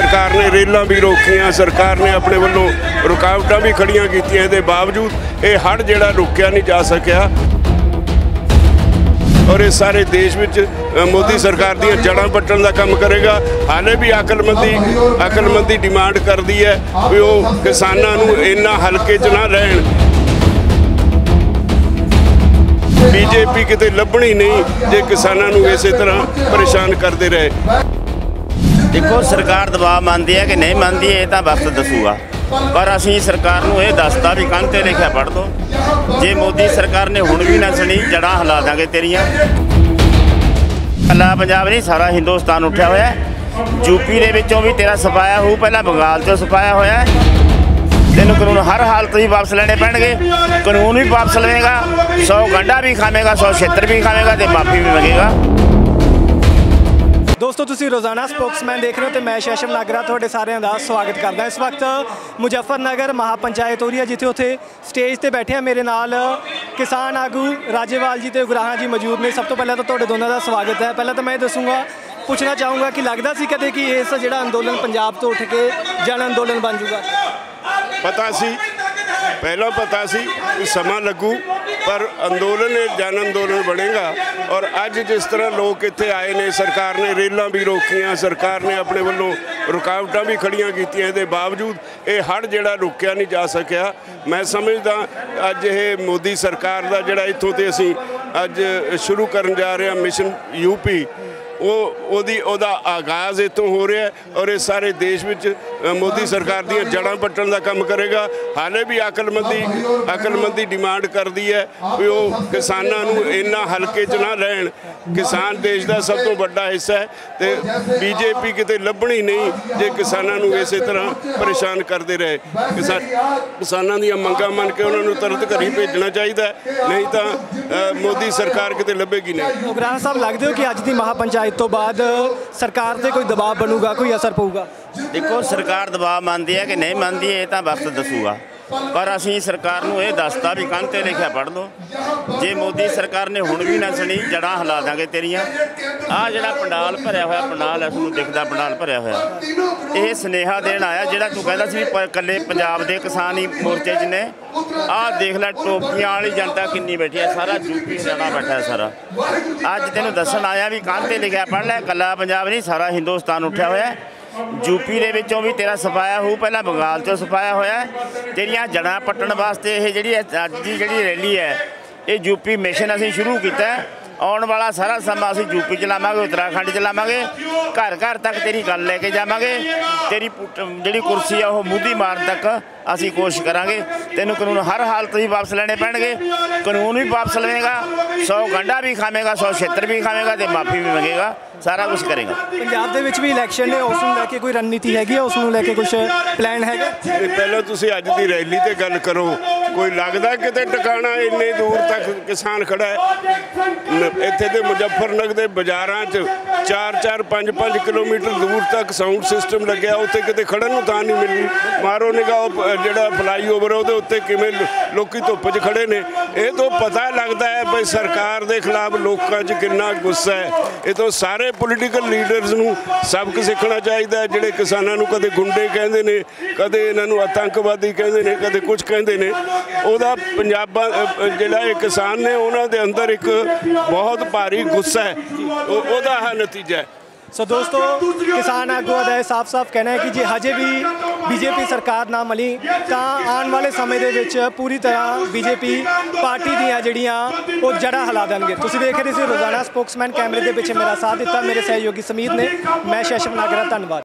ਸਰਕਾਰ ਨੇ ਰੇਲਾਂ ਵੀ ਰੋਕੀਆਂ, ਸਰਕਾਰ ਨੇ ਆਪਣੇ ਵੱਲੋਂ ਰੁਕਾਵਟਾਂ ਵੀ ਖੜੀਆਂ ਕੀਤੀਆਂ, ਇਹਦੇ ਬਾਵਜੂਦ ਇਹ ਹੜ੍ਹ ਜਿਹੜਾ ਰੁਕਿਆ ਨਹੀਂ ਜਾ ਸਕਿਆ। ਔਰ ਇਹ ਸਾਰੇ ਦੇਸ਼ ਵਿੱਚ ਮੋਦੀ ਸਰਕਾਰ ਦੀਆਂ ਜੜਾਂ ਪੱਟਣ ਦਾ ਕੰਮ ਕਰੇਗਾ। ਹਾਲੇ ਵੀ ਅਕਲਮੰਦੀ ਅਕਲਮੰਦੀ ਡਿਮਾਂਡ ਕਰਦੀ ਹੈ ਵੀ ਉਹ ਕਿਸਾਨਾਂ ਨੂੰ ਇੰਨਾ ਹਲਕੇ 'ਚ ਨਾ ਰਹਿਣ। ਬੀਜੇਪੀ ਕਿਤੇ ਲੱਭਣੀ ਨਹੀਂ ਜੇ ਕਿਸਾਨਾਂ ਨੂੰ ਇਸੇ ਤਰ੍ਹਾਂ ਪਰੇਸ਼ਾਨ ਕਰਦੇ ਰਹੇ। ਦੇਖੋ, ਸਰਕਾਰ ਦਬਾਅ ਮੰਨਦੀ ਹੈ ਕਿ ਨਹੀਂ ਮੰਨਦੀ, ਇਹ ਤਾਂ ਵਕਤ ਦੱਸੂਗਾ। ਪਰ ਅਸੀਂ ਸਰਕਾਰ ਨੂੰ ਇਹ ਦੱਸਦਾ ਵੀ ਕੰਨ ਤੇ ਲਿਖਿਆ ਪੜ੍ਹ ਦੋ। ਜੇ ਮੋਦੀ ਸਰਕਾਰ ਨੇ ਹੁਣ ਵੀ ਨਾ ਸੁਣੀ ਜੜਾਂ ਹਿਲਾ ਦਾਂਗੇ ਤੇਰੀਆਂ। ਕੱਲਾ ਪੰਜਾਬ ਨਹੀਂ, ਸਾਰਾ ਹਿੰਦੁਸਤਾਨ ਉੱਠਿਆ ਹੋਇਆ ਹੈ। ਯੂਪੀ ਦੇ ਵਿੱਚੋਂ ਵੀ ਤੇਰਾ ਸਫਾਇਆ ਹੋਊ, ਪਹਿਲਾਂ ਬੰਗਾਲ ਚੋਂ ਸਫਾਇਆ ਹੋਇਆ ਹੈ। ਤੈਨੂੰ ਕਾਨੂੰਨ ਹਰ ਹਾਲਤ ਹੀ ਵਾਪਸ ਲੈਣੇ ਪੈਣਗੇ। ਕਾਨੂੰਨ ਵੀ ਵਾਪਸ ਲਵੇਗਾ 100 ਗੰਡਾ ਵੀ ਖਾਵੇਗਾ 100 ਛੇਤਰ ਵੀ ਖਾਵੇਗਾ ਤੇ ਮਾਫੀ ਵੀ ਮੰਗੇਗਾ। ਦੋਸਤੋ, ਤੁਸੀਂ ਰੋਜ਼ਾਨਾ ਸਪੋਕਸਮੈਨ ਦੇਖ ਰਹੇ ਹੋ ਤੇ ਮੈਂ ਸ਼ੈਸ਼ਮ ਨਾਗਰਾ ਤੁਹਾਡੇ ਸਾਰਿਆਂ ਦਾ ਸਵਾਗਤ ਕਰਦਾ ਇਸ ਵਕਤ ਮੁਜ਼ੱਫਰਨਗਰ ਮਹਾਪੰਚਾਇਤ ਹੋ ਰਹੀ ਹੈ ਜਿੱਥੇ ਉੱਥੇ ਸਟੇਜ ਤੇ ਬੈਠੇ ਆ ਮੇਰੇ ਨਾਲ ਕਿਸਾਨ ਆਗੂ ਰਾਜੇਵਾਲ ਜੀ ਤੇ ਉਗਰਾਹਾਂ ਜੀ ਮੌਜੂਦ ਨੇ। ਸਭ ਤੋਂ ਪਹਿਲਾਂ ਤਾਂ ਤੁਹਾਡੇ ਦੋਨਾਂ ਦਾ ਸਵਾਗਤ ਹੈ। ਪਹਿਲਾਂ ਤਾਂ ਮੈਂ ਇਹ ਦੱਸੂੰਗਾ, ਪੁੱਛਣਾ ਚਾਹੂੰਗਾ ਕਿ ਲੱਗਦਾ ਸੀ ਕਦੇ ਕਿ ਇਸ ਜਿਹੜਾ ਅੰਦੋਲਨ ਪੰਜਾਬ ਤੋਂ ਉੱਠ ਕੇ ਜਨ ਅੰਦੋਲਨ ਬਣ ਜਾਊਗਾ ਪਤਾ ਸੀ, ਪਹਿਲਾਂ ਪਤਾ ਸੀ ਸਮਾਂ ਲੱਗੂ। ਪਰ ਅੰਦੋਲਨ, ਇਹ ਜਨ ਅੰਦੋਲਨ ਬਣੇਗਾ। ਔਰ ਅੱਜ ਜਿਸ ਤਰ੍ਹਾਂ ਲੋਕ ਇੱਥੇ ਆਏ ਨੇ, ਸਰਕਾਰ ਨੇ ਰੇਲਾਂ ਵੀ ਰੋਕੀਆਂ, ਸਰਕਾਰ ਨੇ ਆਪਣੇ ਵੱਲੋਂ ਰੁਕਾਵਟਾਂ ਵੀ ਖੜੀਆਂ ਕੀਤੀਆਂ, ਇਹਦੇ ਬਾਵਜੂਦ ਇਹ ਹੜ੍ਹ ਜਿਹੜਾ ਰੁਕਿਆ ਨਹੀਂ ਜਾ ਸਕਿਆ। ਮੈਂ ਸਮਝਦਾ, ਅੱਜ ਇਹ ਮੋਦੀ ਸਰਕਾਰ ਦਾ ਜਿਹੜਾ ਇੱਥੋਂ ਤੇ ਅਸੀਂ ਅੱਜ ਸ਼ੁਰੂ ਕਰਨ ਜਾ ਰਹੇ ਹਾਂ, ਮਿਸ਼ਨ ਯੂਪੀ ਉਹ, ਉਹਦੀ, ਉਹਦਾ ਆਗਾਜ਼ ਇੱਥੋਂ ਹੋ ਰਿਹਾ ਔਰ ਇਹ ਸਾਰੇ ਦੇਸ਼ ਵਿੱਚ ਮੋਦੀ ਸਰਕਾਰ ਦੀਆਂ ਜੜਾਂ ਪੱਟਣ ਦਾ ਕੰਮ ਕਰੇਗਾ। ਹਾਲੇ ਵੀ ਅਕਲਮੰਦੀ ਅਕਲਮੰਦੀ ਡਿਮਾਂਡ ਕਰਦੀ ਹੈ ਵੀ ਉਹ ਕਿਸਾਨਾਂ ਨੂੰ ਇੰਨਾ ਹਲਕੇ 'ਚ ਨਾ ਲੈਣ ਕਿਸਾਨ ਦੇਸ਼ ਦਾ ਸਭ ਤੋਂ ਵੱਡਾ ਹਿੱਸਾ ਹੈ ਤੇ ਬੀਜੇਪੀ ਕਿਤੇ ਲੱਭਣੀ ਨਹੀਂ ਜੇ ਕਿਸਾਨਾਂ ਨੂੰ ਇਸੇ ਤਰ੍ਹਾਂ ਪਰੇਸ਼ਾਨ ਕਰਦੇ ਰਹੇ। ਕਿਸਾਨਾਂ ਦੀਆਂ ਮੰਗਾਂ ਮੰਨ ਕੇ ਉਹਨਾਂ ਨੂੰ ਤੁਰੰਤ ਘਰੀ ਭੇਜਣਾ ਚਾਹੀਦਾ ਨਹੀਂ ਤਾਂ ਮੋਦੀ ਸਰਕਾਰ ਕਿਤੇ ਲੱਭੇਗੀ ਨਹੀਂ। ਉਗਰਾਹਾਂ ਸਾਹਿਬ, ਲੱਗਦੇ ਹੋ ਕਿ ਅੱਜ ਦੀ ਮਹਾਪੰਚਾਇਤ ਤੋਂ ਬਾਅਦ ਸਰਕਾਰ ਤੇ ਕੋਈ ਦਬਾਅ ਬਣੂਗਾ, ਕੋਈ ਅਸਰ ਪਊਗਾ? ਦੇਖੋ, ਸਰਕਾਰ ਦਬਾਅ ਮੰਨਦੀ ਹੈ ਕਿ ਨਹੀਂ ਮੰਨਦੀ, ਇਹ ਤਾਂ ਵਕਤ ਦੱਸੂਗਾ। ਪਰ ਅਸੀਂ ਸਰਕਾਰ ਨੂੰ ਇਹ ਦੱਸਦਾ ਵੀ ਕੰਨ ਤੇ ਲਿਖਿਆ ਪੜ੍ਹ ਦੋ ਜੇ ਮੋਦੀ ਸਰਕਾਰ ਨੇ ਹੁਣ ਵੀ ਨਾ ਸੁਣੀ ਜੜਾਂ ਹਿਲਾ ਦਾਂਗੇ ਤੇਰੀਆਂ। ਆਹ ਜਿਹੜਾ ਪੰਡਾਲ ਭਰਿਆ ਹੋਇਆ, ਪੰਡਾਲ ਇਸ ਨੂੰ ਦਿਖਦਾ ਪੰਡਾਲ ਭਰਿਆ ਹੋਇਆ। ਇਹ ਸਨੇਹਾ ਦੇਣ ਆਇਆ, ਜਿਹੜਾ ਤੂੰ ਕਹਿੰਦਾ ਸੀ ਵੀ ਪ- ਇਕੱਲੇ ਪੰਜਾਬ ਦੇ ਕਿਸਾਨ ਹੀ ਮੋਰਚੇ 'ਚ ਨੇ। ਆਹ ਦੇਖ ਲੈ, ਟੋਪੀਆਂ ਵਾਲੀ ਜਨਤਾ ਕਿੰਨੀ ਬੈਠੀ ਹੈ ਸਾਰਾ ਯੂਪੀ ਹਰਿਆਣਾ ਬੈਠਾ ਹੈ ਸਾਰਾ। ਅੱਜ ਤੈਨੂੰ ਦੱਸਣ ਆਇਆ ਵੀ ਕੰਨ ਤੇ ਲਿਖਿਆ ਪੜ੍ਹ ਲੈ, ਇਕੱਲਾ ਪੰਜਾਬ ਨਹੀਂ, ਸਾਰਾ ਹਿੰਦੁਸਤਾਨ ਉੱਠਿਆ ਹੋਇਆ। ਯੂਪੀ ਦੇ ਵਿੱਚੋਂ ਵੀ ਤੇਰਾ ਸਫਾਇਆ ਹੋਊ, ਪਹਿਲਾਂ ਬੰਗਾਲ ਚੋਂ ਸਫਾਇਆ ਹੋਇਆ ਤੇਰੀਆਂ ਜੜਾਂ ਪੱਟਣ ਵਾਸਤੇ ਇਹ ਜਿਹੜੀ ਅੱਜ ਦੀ ਜਿਹੜੀ ਰੈਲੀ ਹੈ, ਇਹ ਯੂਪੀ ਮਿਸ਼ਨ ਅਸੀਂ ਸ਼ੁਰੂ ਕੀਤਾ ਆਉਣ ਵਾਲਾ ਸਾਰਾ ਸਮਾਂ ਅਸੀਂ ਯੂਪੀ ਚ ਲਾਵਾਂਗੇ ਉੱਤਰਾਖੰਡ ਚ ਲਾਵਾਂਗੇ ਘਰ ਘਰ ਤੱਕ ਤੇਰੀ ਗੱਲ ਲੈ ਕੇ ਜਾਵਾਂਗੇ। ਤੇਰੀ ਜਿਹੜੀ ਕੁਰਸੀ ਆ ਉਹ ਮੁੱਦੀ ਮਾਰਨ ਤੱਕ ਅਸੀਂ ਕੋਸ਼ਿਸ਼ ਕਰਾਂਗੇ। ਤੈਨੂੰ ਕਾਨੂੰਨ ਹਰ ਹਾਲਤ ਹੀ ਵਾਪਸ ਲੈਣੇ ਪੈਣਗੇ। ਕਾਨੂੰਨ ਵੀ ਵਾਪਸ ਲਵੇਂਗਾ 100 ਗੰਡਾ ਵੀ ਖਾਵੇਂਗਾ 100 ਛੇਤਰ ਵੀ ਖਾਵੇਂਗਾ ਤੇ ਮਾਫੀ ਵੀ ਮੰਗੇਗਾ ਸਾਰਾ ਕੁਝ ਕਰੇਗਾ। ਪੰਜਾਬ ਦੇ ਵਿੱਚ ਵੀ ਇਲੈਕਸ਼ਨ ਨੇ ਉਸ ਨੂੰ ਲੈ ਕੇ ਕੋਈ ਰਣਨੀਤੀ ਹੈਗੀ ਹੈ ਉਸ ਨੂੰ ਲੈ ਕੇ ਕੁਝ ਪਲਾਨ ਹੈਗਾ? ਪਹਿਲਾਂ ਤੁਸੀਂ ਅੱਜ ਦੀ ਰੈਲੀ ਤੇ ਗੱਲ ਕਰੋ। ਕੋਈ ਲੱਗਦਾ ਕਿਤੇ ਟਿਕਾਣਾ ਇੰਨੇ ਦੂਰ ਤੱਕ ਕਿਸਾਨ ਖੜਾ ਹੈ? ਨ- ਇੱਥੇ ਦੇ ਮੁਜ਼ੱਫਰਨਗਰ ਦੇ ਬਾਜ਼ਾਰਾਂ 'ਚ 4-4 5-5 ਕਿਲੋਮੀਟਰ ਦੂਰ ਤੱਕ ਸਾਊਂਡ ਸਿਸਟਮ ਲੱਗਿਆ। ਉੱਥੇ ਕਿਤੇ ਖੜਨ ਨੂੰ ਤਾਂ ਨਹੀਂ ਮਿਲਦੀ ਮਾਰੋ ਨਿਗਾਹ ਉਹ ਜਿਹੜਾ ਫਲਾਈਓਵਰ ਉਹਦੇ ਉੱਤੇ ਕਿਵੇਂ ਲੋ- ਲੋਕੀ ਧੁੱਪ 'ਚ ਖੜੇ ਨੇ। ਇਹ ਤੋਂ ਪਤਾ ਲੱਗਦਾ ਹੈ ਵੀ ਸਰਕਾਰ ਦੇ ਖਿਲਾਫ ਲੋਕਾਂ 'ਚ ਕਿੰਨਾ ਗੁੱਸਾ ਹੈ। ਇਹ ਤੋਂ ਸਾਰੇ ਪੋਲੀਟੀਕਲ ਲੀਡਰਸ ਨੂੰ ਸਬਕ ਸਿੱਖਣਾ ਚਾਹੀਦਾ ਜਿਹੜੇ ਕਿਸਾਨਾਂ ਨੂੰ ਕਦੇ ਗੁੰਡੇ ਕਹਿੰਦੇ ਨੇ, ਕਦੇ ਇਹਨਾਂ ਨੂੰ ਆਤੰਕਵਾਦੀ ਕਹਿੰਦੇ ਨੇ, ਕਦੇ ਕੁਝ ਕਹਿੰਦੇ ਨੇ। ਉਹਦਾ ਪੰਜਾਬਾਂ ਜਿਹੜਾ ਇਹ ਕਿਸਾਨ ਨੇ, ਉਹਨਾਂ ਦੇ ਅੰਦਰ ਇੱਕ ਬਹੁਤ ਭਾਰੀ ਗੁੱਸਾ ਹੈ। ਉਹ- ਉਹਦਾ ਹ ਨਤੀਜਾ ਹੈ। ਸੋ ਦੋਸਤੋ, ਕਿਸਾਨ ਆਗੂਆਂ ਦਾ ਇਹ ਸਾਫ਼-ਸਾਫ਼ ਕਹਿਣਾ ਹੈ ਕਿ ਜੇ ਹਜੇ ਵੀ ਬੀਜੇਪੀ ਸਰਕਾਰ ਨਾ ਮਲੀ, ਤਾਂ ਆਉਣ ਵਾਲੇ ਸਮੇਂ ਦੇ ਵਿੱਚ ਪੂਰੀ ਤਰ੍ਹਾਂ ਬੀਜੇਪੀ ਪਾਰਟੀ ਦੀਆਂ ਜਿਹੜੀਆਂ, ਉਹ ਜੜ੍ਹਾਂ ਹਿਲਾ ਦੇਣਗੇ। ਤੁਸੀਂ ਦੇਖ ਰਹੇ ਸੀ ਰੋਜ਼ਾਨਾ ਸਪੋਕਸਮੈਨ ਕੈਮਰੇ ਦੇ ਪਿੱਛੇ ਮੇਰਾ ਸਾਥ ਦਿੱਤਾ, ਮੇਰੇ ਸਹਿਯੋਗੀ ਸਮੀਤ ਨੇ। ਮੈਂ ਸ਼ੈਸ਼ਮ ਨਾਗਰਾ, ਧੰਨਵਾਦ।